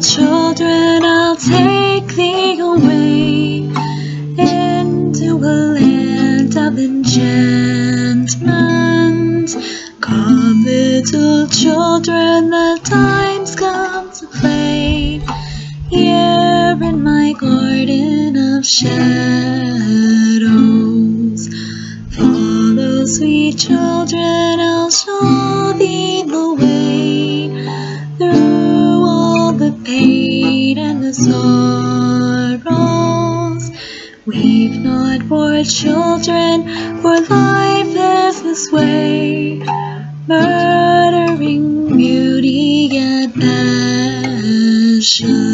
children, I'll take thee away into a land of enchantment. Come, little children, the time's come to play here in my garden of shadows. Follow, sweet children, I'll sorrows. Weep not, poor children, for life is this way, murdering beauty and passion.